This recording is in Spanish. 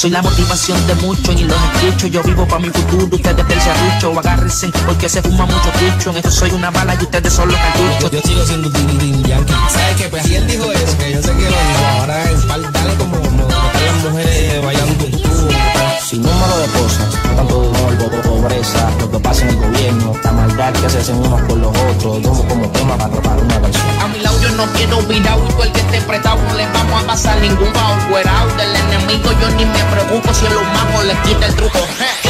Soy la motivación de muchos y los escucho. Yo vivo para mi futuro, ustedes del serrucho. Agárrense porque se fuma mucho pucho. En esto soy una bala y ustedes son los cartuchos. Yo sigo siendo un yankee. ¿Sabes qué? Pues si él dijo eso, que yo sé que lo dijo. Ahora es dale como, como las mujeres bailando un tubo. Sin número de cosas, no tanto dinero, pobreza, lo que pasa en el gobierno, la maldad que se hacen unos por los otros, como como tema para atrapar una canción. A mi lado yo no quiero virado y tú el que esté prestado no le vamos a pasar ningún bajo fuera del enemigo yo ni me preocupo si a los magos les quita el truco.